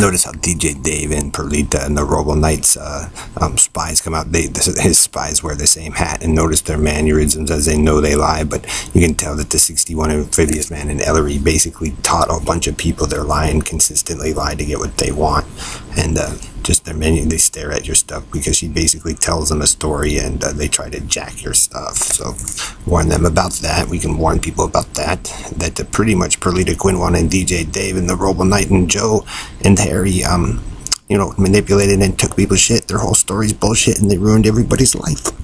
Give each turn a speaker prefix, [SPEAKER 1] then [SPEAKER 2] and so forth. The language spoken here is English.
[SPEAKER 1] notice how DJ Dave and Perlita and the Robo Knights uh, um, spies come out. They his spies wear the same hat and notice their mannerisms as they know they lie. But you can tell that the 61 amphibious man and Ellery basically taught a bunch of people they're lying consistently lie to get what they want, and uh, just their menu they stare at your stuff because she basically tells them a story and uh, they try to jack your stuff. So warn them about that. We can warn people about that. That uh, pretty much Perlita Quinwan and DJ Dave and the Robo Knight and Joe and Harry, um, you know, manipulated and took people's shit. Their whole story's bullshit, and they ruined everybody's life.